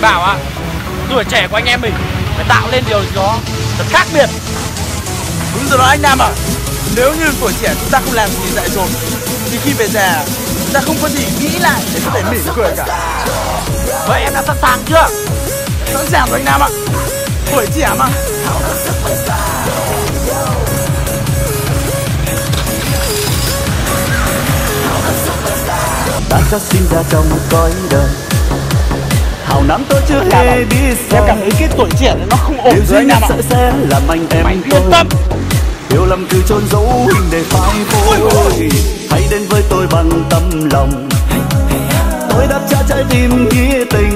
bảo á tuổi trẻ của anh em mình phải tạo lên điều gì đó thật khác biệt. Đúng rồi đó anh Nam ạ. Nếu như tuổi trẻ chúng ta không làm gì dại dột Thì khi về già Chúng ta không có gì nghĩ lại để có thể mỉm cười cả. Vậy em đã sẵn sàng chưa? Sẵn sàng rồi anh Nam ạ. Tuổi trẻ mà. Ta cho sinh ra trong cõi đời hào nam tôi chưa hề biết Em sai cảm thấy cái tuổi trẻ nó không ổn duy anh Nam ạ sẽ làm anh em mày yên tâm. Yêu lầm từ chôn giấu hình để phai phôi. Hãy đến với tôi bằng tâm lòng. Tôi đáp trả trái tim nghĩa tình